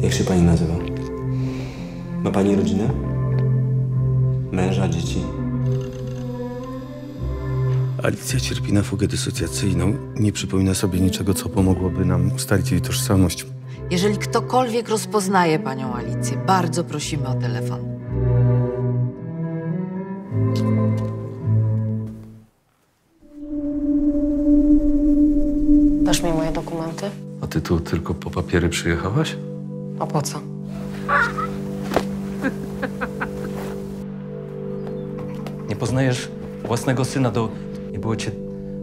Jak się pani nazywa? Ma pani rodzinę? Męża, dzieci? Alicja cierpi na fugę dysocjacyjną. Nie przypomina sobie niczego, co pomogłoby nam ustalić jej tożsamość. Jeżeli ktokolwiek rozpoznaje panią Alicję, bardzo prosimy o telefon. Dasz mi moje dokumenty? A ty tu tylko po papiery przyjechałaś? A po co? Nie poznajesz własnego syna do... Nie było cię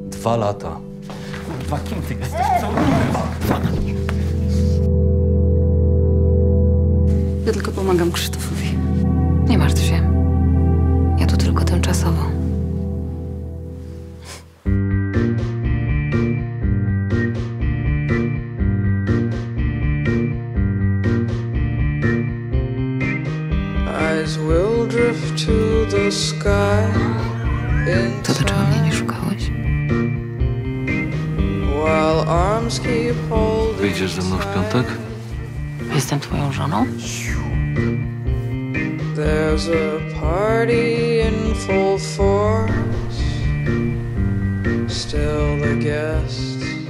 dwa lata. Kurwa, kim ty jesteś? Co? Ja tylko pomagam Krzysztofowi. Nie martw się. Eyes will drift to the sky in To dlaczego mnie nie szukałeś? while arms keep holding Wyjdziesz ze mną w piątek? Jestem twoją żoną? There's a party in full force. Still the guests